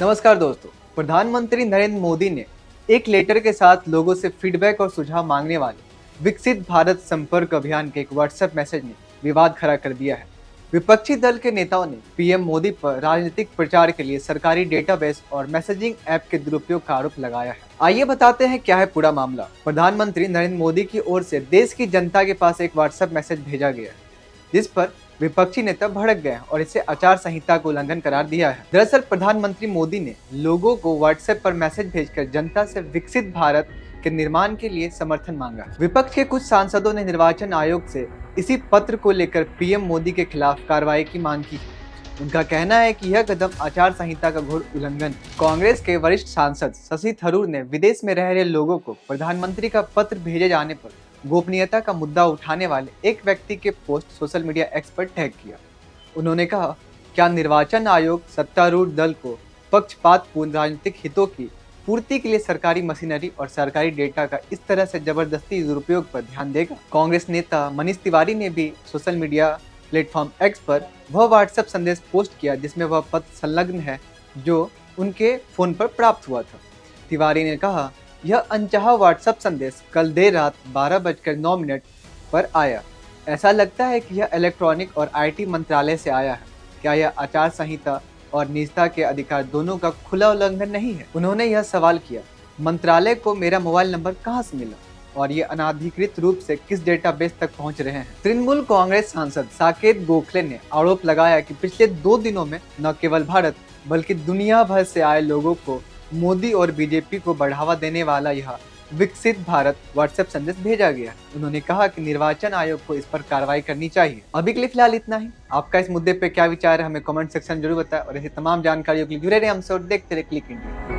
नमस्कार दोस्तों, प्रधानमंत्री नरेंद्र मोदी ने एक लेटर के साथ लोगों से फीडबैक और सुझाव मांगने वाले विकसित भारत संपर्क अभियान के एक व्हाट्सएप मैसेज ने विवाद खड़ा कर दिया है। विपक्षी दल के नेताओं ने पीएम मोदी पर राजनीतिक प्रचार के लिए सरकारी डेटाबेस और मैसेजिंग ऐप के दुरुपयोग का आरोप लगाया है। आइए बताते हैं क्या है पूरा मामला। प्रधानमंत्री नरेंद्र मोदी की ओर से देश की जनता के पास एक व्हाट्सएप मैसेज भेजा गया है। जिस पर विपक्षी नेता भड़क गए और इसे आचार संहिता को उल्लंघन करार दिया है। दरअसल, प्रधानमंत्री मोदी ने लोगों को व्हाट्सएप पर मैसेज भेजकर जनता से विकसित भारत के निर्माण के लिए समर्थन मांगा। विपक्ष के कुछ सांसदों ने निर्वाचन आयोग से इसी पत्र को लेकर पीएम मोदी के खिलाफ कार्रवाई की मांग की। उनका कहना है कि यह कदम आचार संहिता का घोर उल्लंघन कांग्रेस के वरिष्ठ सांसद शशि थरूर ने विदेश में रह रहे लोगों को प्रधानमंत्री का पत्र भेजे जाने पर गोपनीयता का मुद्दा उठाने वाले एक व्यक्ति के पोस्ट सोशल मीडिया एक्स पर टैग किया। उन्होंने कहा, क्या निर्वाचन आयोग सत्तारूढ़ दल को पक्षपातपूर्ण राजनीतिक हितों की पूर्ति के लिए सरकारी मशीनरी और सरकारी डेटा का इस तरह से ज़बरदस्ती दुरुपयोग पर ध्यान देगा? कांग्रेस नेता मनीष तिवारी ने भी सोशल मीडिया प्लेटफॉर्म एक्स पर वह व्हाट्सएप संदेश पोस्ट किया, जिसमें वह पद संलग्न है, जो उनके फ़ोन पर प्राप्त हुआ था। तिवारी ने कहा यह अनचाहा व्हाट्सएप संदेश कल देर रात बारह बजकर नौ मिनट पर आया। ऐसा लगता है कि यह इलेक्ट्रॉनिक और आईटी मंत्रालय से आया है। क्या यह आचार संहिता और निजता के अधिकार दोनों का खुला उल्लंघन नहीं है? उन्होंने यह सवाल किया, मंत्रालय को मेरा मोबाइल नंबर कहाँ से मिला और ये अनाधिकृत रूप से किस डेटाबेस तक पहुँच रहे हैं? तृणमूल कांग्रेस सांसद साकेत गोखले ने आरोप लगाया कि पिछले दो दिनों में न केवल भारत, बल्कि दुनिया भर से आए लोगों को मोदी और बीजेपी को बढ़ावा देने वाला यह विकसित भारत व्हाट्सएप संदेश भेजा गया। उन्होंने कहा कि निर्वाचन आयोग को इस पर कार्रवाई करनी चाहिए। अभी के लिए फ़िलहाल इतना ही। आपका इस मुद्दे पे क्या विचार है, हमें कमेंट सेक्शन ज़रूर बताएँ। और ऐसी तमाम जानकारियों के लिए जुड़े रहे हमसे और देखते रहे क्लिक इंडिया